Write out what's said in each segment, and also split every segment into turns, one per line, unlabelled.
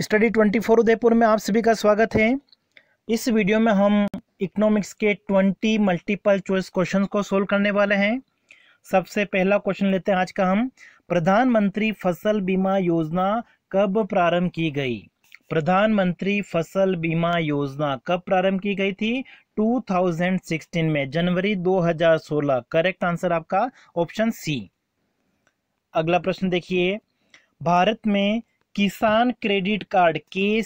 Study 24 Udaipur में आप सभी का स्वागत है। इस वीडियो में हम इकोनॉमिक्स के 20 मल्टीपल चॉइस क्वेश्चन को सोल्व करने वाले हैं। सबसे पहला क्वेश्चन लेते हैं आज का हम। प्रधानमंत्री फ़सल बीमा योजना कब प्रारंभ की गई? प्रधानमंत्री फ़सल बीमा योजना कब प्रारंभ की गई थी? 2016 में, जनवरी 2016 करेक्ट आंसर आपका ऑप्शन सी अगला प्रश्न देखिए। भारत में किसान क्रेडिट कार्ड के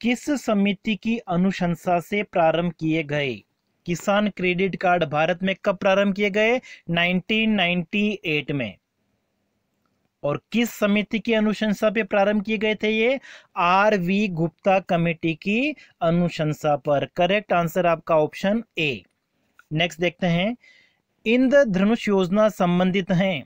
किस समिति की अनुशंसा से प्रारंभ किए गए? किसान क्रेडिट कार्ड भारत में कब प्रारंभ किए गए? 1998 में। और किस समिति की अनुशंसा पे प्रारंभ किए गए थे ये? आर वी गुप्ता कमेटी की अनुशंसा पर। करेक्ट आंसर आपका ऑप्शन ए। नेक्स्ट देखते हैं। इंद्र धनुष योजना संबंधित हैं।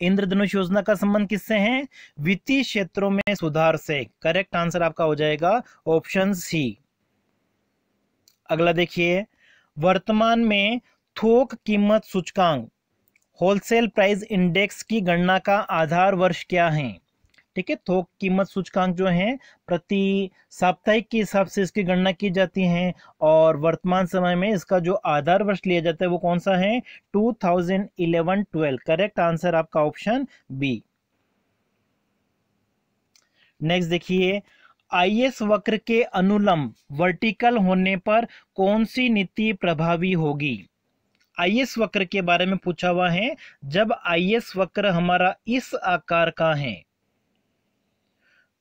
इंद्रधनुष योजना का संबंध किससे है? वित्तीय क्षेत्रों में सुधार से। करेक्ट आंसर आपका हो जाएगा ऑप्शन सी अगला देखिए। वर्तमान में थोक कीमत सूचकांक। होलसेल प्राइस इंडेक्स की गणना का आधार वर्ष क्या है? ठीक है? थोक, कीमत, सूचकांक जो है, प्रति साप्ताहिक के हिसाब से इसकी गणना की जाती है और वर्तमान समय में इसका जो आधार वर्ष लिया जाता है वो कौन सा है? 2011-12 करेक्ट आंसर आपका ऑप्शन बी। नेक्स्ट देखिए आईएस वक्र के अनुलंब वर्टिकल होने पर कौन सी नीति प्रभावी होगी? आईएस वक्र के बारे में पूछा हुआ है, जब आईएस वक्र हमारा इस आकार का है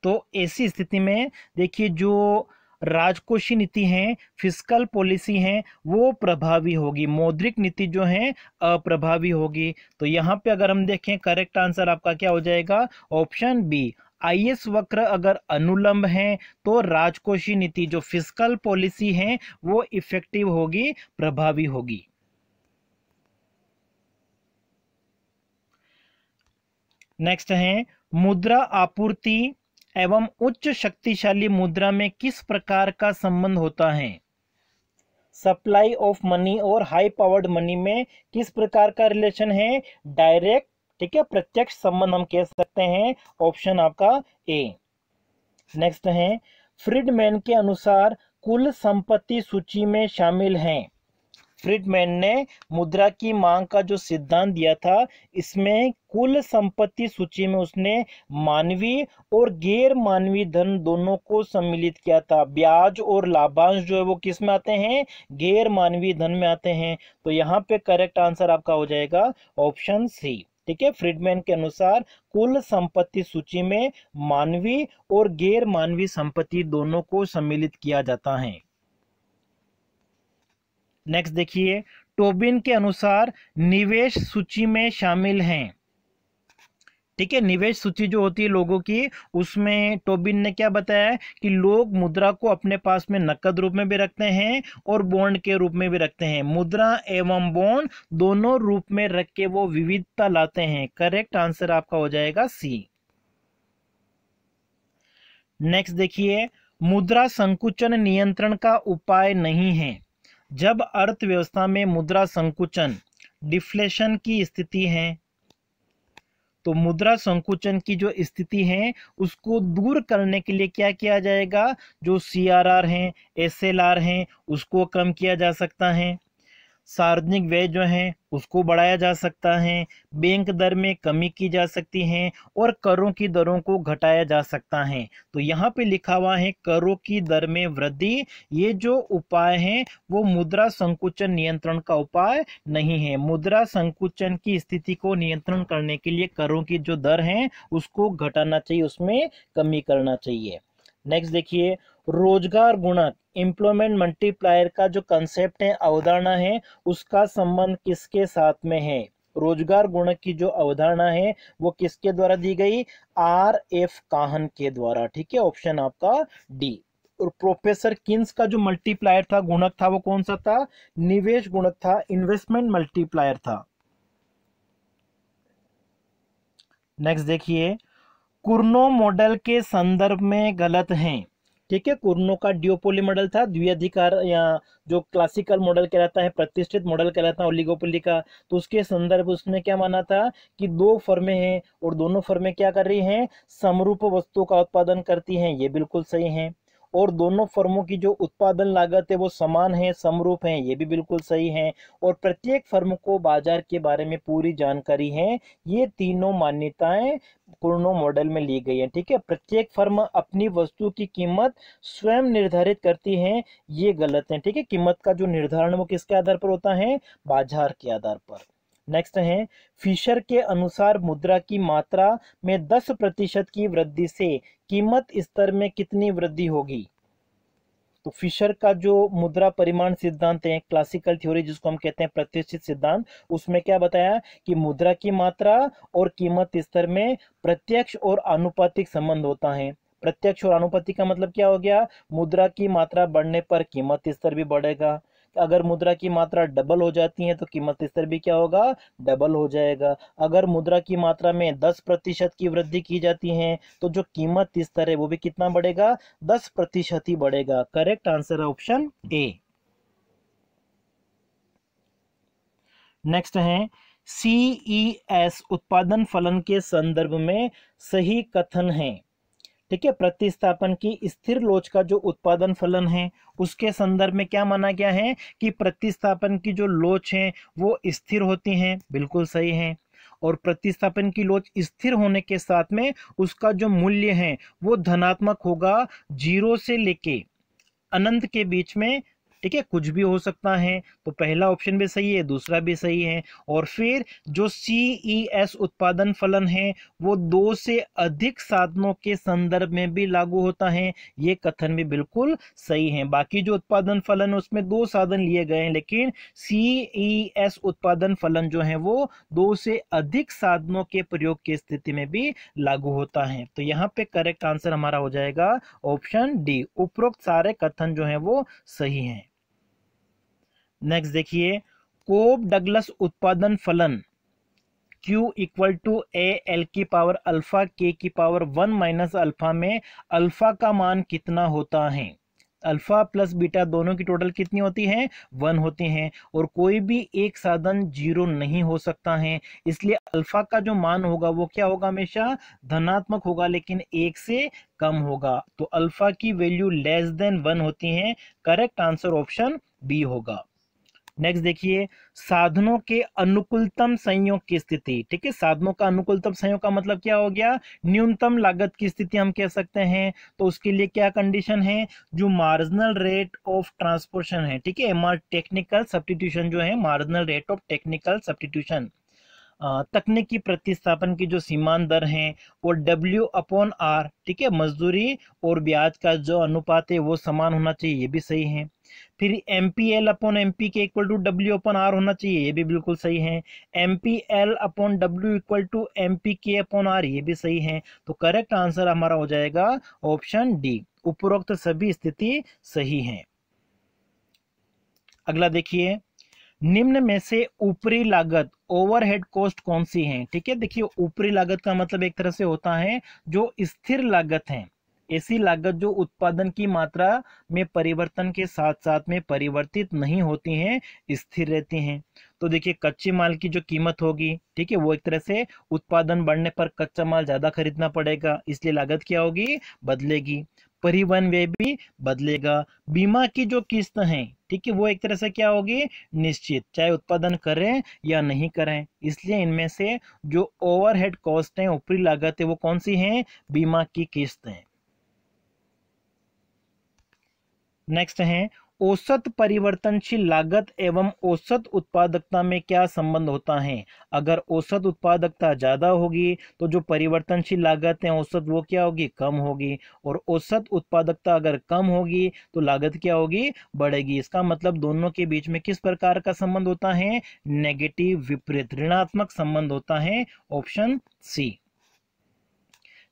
तो ऐसी स्थिति में, देखिए, जो राजकोषीय नीति है, फ़िज़िकल पॉलिसी है, वो प्रभावी होगी। मौद्रिक नीति जो है, अप्रभावी होगी। तो यहाँ पे अगर हम देखें करेक्ट आंसर आपका क्या हो जाएगा? ऑप्शन बी आईएस वक्र अगर अनुलंब है तो राजकोषीय नीति जो फ़िज़िकल पॉलिसी है, वो इफ़ेक्टिव होगी, प्रभावी होगी। नेक्स्ट है, मुद्रा आपूर्ति एवं उच्च शक्तिशाली मुद्रा में किस प्रकार का संबंध होता है? सप्लाई ऑफ़ मनी और हाई पावर्ड मनी में किस प्रकार का रिलेशन है? डायरेक्ट, ठीक है, प्रत्यक्ष संबंध हम कह सकते हैं, ऑप्शन आपका ए। नेक्स्ट है, फ्रिडमैन के अनुसार कुल संपत्ति सूची में शामिल हैं। फ्रिडमैन ने मुद्रा की मांग का जो सिद्धांत दिया था, इसमें कुल संपत्ति सूची में उसने मानवीय और गैर मानवीय धन दोनों को सम्मिलित किया था। ब्याज और लाभांश जो है वो किसमें आते हैं? गैर मानवीय धन में आते हैं। तो यहाँ पे करेक्ट आंसर आपका हो जाएगा ऑप्शन सी ठीक है? फ्रीडमैन के अनुसार कुल संपत्ति सूची में मानवीय और गैर मानवीय संपत्ति दोनों को सम्मिलित किया जाता है। नेक्स्ट देखिए टोबिन के अनुसार निवेश सूची में शामिल हैं। ठीक है, निवेश सूची जो होती है लोगों की, उसमें टोबिन ने क्या बताया कि लोग मुद्रा को अपने पास में नकद रूप में भी रखते हैं और बॉन्ड के रूप में भी रखते हैं। मुद्रा एवं बॉन्ड दोनों रूप में रख के वो विविधता लाते हैं। करेक्ट आंसर आपका हो जाएगा सी नेक्स्ट देखिए, मुद्रा संकुचन नियंत्रण का उपाय नहीं है। जब अर्थव्यवस्था में मुद्रा संकुचन डिफ्लेशन की स्थिति है तो मुद्रा संकुचन की जो स्थिति है, उसको दूर करने के लिए क्या किया जाएगा? जो सी आर आर है एस एल आर है, उसको कम किया जा सकता है। सार्वजनिक व्यय जो है, उसको बढ़ाया जा सकता है, बैंक दर में कमी की जा सकती है और करों की दरों को घटाया जा सकता है। तो यहाँ पे लिखा हुआ है, करों की दर में वृद्धि, ये जो उपाय है, वो मुद्रा संकुचन नियंत्रण का उपाय नहीं है। मुद्रा संकुचन की स्थिति को नियंत्रण करने के लिए करों की जो दर है, उसको घटाना चाहिए, उसमें कमी करना चाहिए। नेक्स्ट देखिए, रोज़गार गुणक एम्प्लॉयमेंट मल्टीप्लायर का जो कंसेप्ट है, अवधारणा है, उसका संबंध किसके साथ में है? रोज़गार गुणक की जो अवधारणा है, वो किसके द्वारा दी गई? आर एफ़ काहन के द्वारा, ठीक है? ऑप्शन आपका डी और प्रोफेसर किन्स का जो मल्टीप्लायर था, गुणक था, वो कौन सा था? निवेश गुणक था इन्वेस्टमेंट मल्टीप्लायर था। नेक्स्ट देखिए कुर्नो मॉडल के संदर्भ में गलत हैं। ठीक है कुर्नो का डिओपोली मॉडल था, द्विअधिकार या जो क्लासिकल मॉडल कहलाता है, प्रतिष्ठित मॉडल कहलाता है ओलिगोपोली का तो उसके संदर्भ उसने क्या माना था कि दो फर्में हैं और दोनों फर्में क्या कर रही हैं, समरूप वस्तुओं का उत्पादन करती हैं, ये बिल्कुल सही है। और दोनों फर्मों की जो उत्पादन लागत है वो समान है, समरूप है, ये भी बिल्कुल सही है। और प्रत्येक फर्म को बाज़ार के बारे में पूरी जानकारी है। ये तीनों मान्यताएँ पूर्णो मॉडल में ली गई है, ठीक है? प्रत्येक फर्म अपनी वस्तु की कीमत स्वयं निर्धारित करती है, ये गलत है, ठीक है? कीमत का जो निर्धारण वो किसके आधार पर होता है? बाज़ार के आधार पर। नेक्स्ट है फिशर के अनुसार मुद्रा की मात्रा में 10 प्रतिशत की वृद्धि से कीमत स्तर में कितनी वृद्धि होगी? तो फिशर का जो मुद्रा परिमाण सिद्धांत है क्लासिकल थ्योरी जिसको हम कहते हैं, प्रतिष्ठित सिद्धांत, उसमें क्या बताया कि मुद्रा की मात्रा और कीमत स्तर में प्रत्यक्ष और आनुपातिक संबंध होता है। प्रत्यक्ष और अनुपातिक का मतलब क्या हो गया? मुद्रा की मात्रा बढ़ने पर कीमत स्तर भी बढ़ेगा। अगर मुद्रा की मात्रा डबल हो जाती है तो कीमत स्तर भी क्या होगा? डबल हो जाएगा। अगर मुद्रा की मात्रा में दस प्रतिशत की वृद्धि की जाती है तो जो कीमत स्तर है, वो भी कितना बढ़ेगा? दस प्रतिशत ही बढ़ेगा। करेक्ट आंसर है ऑप्शन ए। नेक्स्ट है सीईएस उत्पादन फलन के संदर्भ में सही कथन है। ठीक है, प्रतिस्थापन की स्थिर लोच का जो उत्पादन फलन है, उसके संदर्भ में क्या माना गया है कि प्रतिस्थापन की जो लोच है, वो स्थिर होती हैं। बिल्कुल सही है। और प्रतिस्थापन की लोच स्थिर होने के साथ में उसका जो मूल्य है, वो धनात्मक होगा, ज़ीरो से लेके अनंत के बीच में ठीक है, कुछ भी हो सकता है तो पहला ऑप्शन भी सही है, दूसरा भी सही है, और फिर जो सी ई एस उत्पादन फलन है, वो दो से अधिक साधनों के संदर्भ में भी लागू होता है, ये कथन भी बिल्कुल सही है। बाकी जो उत्पादन फलन उसमें दो साधन लिए गए हैं, लेकिन सी ई एस उत्पादन फलन जो है, वो दो से अधिक साधनों के प्रयोग की स्थिति में भी लागू होता है। तो यहाँ पे करेक्ट आंसर हमारा हो जाएगा ऑप्शन डी उपरोक्त सारे कथन जो है, वो सही हैं। नेक्स्ट देखिए, कोब डगलस उत्पादन फलन Q equal to A L की पावर अल्फ़ा के की पावर वन माइनस अल्फ़ा में अल्फ़ा का मान कितना होता है? अल्फ़ा प्लस बीटा दोनों की टोटल कितनी होती है? वन होती हैं। और कोई भी एक साधन ज़ीरो नहीं हो सकता है। इसलिए अल्फ़ा का जो मान होगा, वो क्या होगा हमेशा? धनात्मक होगा, लेकिन एक से कम होगा। तो अल्फ़ा की वैल्यू लेस देन वन होती है। करेक्ट आंसर ऑप्शन बी होगा। नेक्स्ट देखिए, साधनों के अनुकूलतम संयोग की स्थिति। ठीक है, साधनों का अनुकूलतम संयोग का मतलब क्या हो गया? न्यूनतम लागत की स्थिति हम कह सकते हैं। तो उसके लिए क्या कंडीशन है? जो मार्जिनल रेट ऑफ़ ट्रांसपोर्शन है। ठीक है टेक्निकल सब्सटीट्यूशन जो है marginal rate of technical substitution तकनीकी प्रतिस्थापन की जो सीमांत दर है, वो W अपॉन आर ठीक है, मजदूरी और ब्याज का जो अनुपात है, वो समान होना चाहिए, ये भी सही है। फिर M P L upon M P K equal to W upon R होना चाहिए, ये भी बिल्कुल सही है। M P L upon W equal to M P K upon R ये भी सही है। तो करेक्ट आंसर हमारा हो जाएगा ऑप्शन डी उपरोक्त सभी स्थिति सही है। अगला देखिए, निम्न में से ऊपरी लागत ओवरहेड कॉस्ट कौन सी है? ठीक है, देखिए, ऊपरी लागत का मतलब एक तरह से होता है जो स्थिर लागत है। ऐसी लागत जो उत्पादन की मात्रा में परिवर्तन के साथ साथ में परिवर्तित नहीं होती हैं, स्थिर रहती हैं। तो देखिए, कच्चे माल की जो कीमत होगी, ठीक है, वो एक तरह से उत्पादन बढ़ने पर कच्चा माल ज़्यादा खरीदना पड़ेगा, इसलिए लागत क्या होगी? बदलेगी। परिवहन व्यय भी बदलेगा। बीमा की जो किस्त है, ठीक है, वो एक तरह से क्या होगी? निश्चित, चाहे उत्पादन करें या नहीं करें। इसलिए इनमें से जो ओवरहेड कॉस्ट है, ऊपरी लागत है, वो कौन सी है? बीमा की किस्त है। नेक्स्ट है औसत परिवर्तनशील लागत एवं औसत उत्पादकता में क्या संबंध होता है? अगर औसत उत्पादकता ज़्यादा होगी तो जो परिवर्तनशील लागत है, औसत वो क्या होगी? कम होगी। और औसत उत्पादकता अगर कम होगी तो लागत क्या होगी? बढ़ेगी। इसका मतलब दोनों के बीच में किस प्रकार का संबंध होता है? नेगेटिव, विपरीत, ऋणात्मक संबंध होता है, ऑप्शन सी।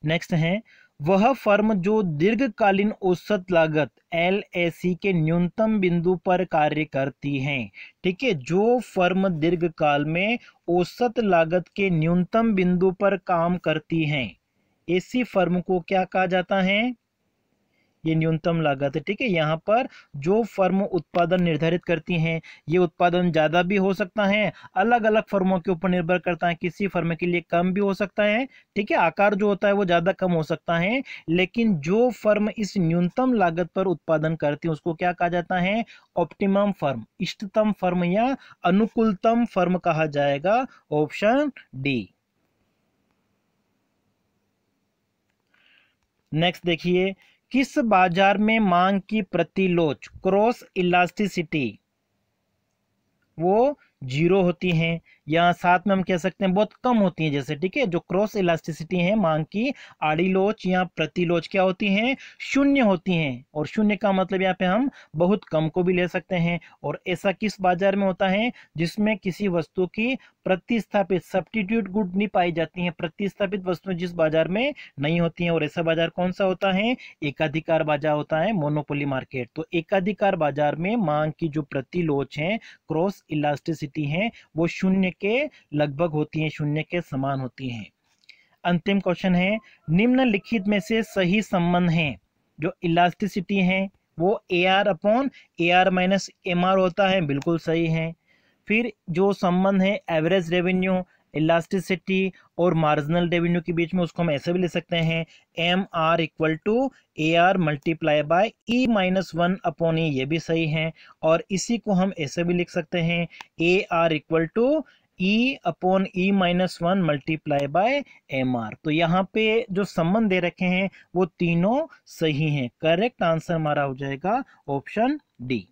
नेक्स्ट है, वह फर्म जो दीर्घकालीन औसत लागत एलएसी के न्यूनतम बिंदु पर कार्य करती है, ठीक है, जो फर्म दीर्घकाल में औसत लागत के न्यूनतम बिंदु पर काम करती है। ऐसी फर्म को क्या कहा जाता है? ये न्यूनतम लागत है। ठीक है, यहाँ पर जो फर्म उत्पादन निर्धारित करती हैं, ये उत्पादन ज़्यादा भी हो सकता है अलग अलग फर्मों के ऊपर निर्भर करता है, किसी फर्म के लिए कम भी हो सकता है, ठीक है, आकार जो होता है वो ज़्यादा कम हो सकता है, लेकिन जो फर्म इस न्यूनतम लागत पर उत्पादन करती है, उसको क्या कहा जाता है? ऑप्टिमम फर्म, इष्टतम फर्म या अनुकूलतम फर्म कहा जाएगा, ऑप्शन डी। नेक्स्ट देखिए किस बाज़ार में मांग की प्रतिलोच क्रॉस इलास्टिसिटी? वो ज़ीरो होती हैं या साथ में हम कह सकते हैं बहुत कम होती हैं जैसे, ठीक है, जो क्रॉस इलास्टिसिटी है, मांग की आड़ी लोच या प्रतिलोच क्या होती हैं? शून्य होती हैं। और शून्य का मतलब यहाँ पे हम बहुत कम को भी ले सकते हैं। और ऐसा किस बाज़ार में होता है? जिसमें किसी वस्तु की प्रतिस्थापित सब्सटीट्यूट गुड नहीं पाई जाती हैं। प्रतिस्थापित वस्तु जिस बाज़ार में नहीं होती हैं। और ऐसा बाज़ार कौन सा होता है? एकाधिकार बाज़ार होता है मोनोपोली मार्केट तो एकाधिकार बाज़ार में मांग की जो प्रतिलोच है, क्रॉस इलास्टिसिटी है, वो शून्य के लगभग होती हैं, शून्य के समान होती हैं। अंतिम क्वेश्चन है, निम्नलिखित में से सही संबंध है, जो इलास्टिसिटी है, वो A R upon A R minus M R होता है, बिल्कुल सही है। फिर जो संबंध है एवरेज रेवेन्यू इलास्टिसिटी और मार्जिनल रेवेन्यू के बीच में उसको हम ऐसे भी ले सकते हैं, M R equal to A R multiply by E minus one upon E, ये भी सही है। और इसी को हम ऐसे भी लिख सकते हैं, A R equal to E upon E minus one multiply by M R. तो यहाँ पे जो संबंध दे रखे हैं, वो तीनों सही हैं। करेक्ट आंसर हमारा हो जाएगा ऑप्शन डी।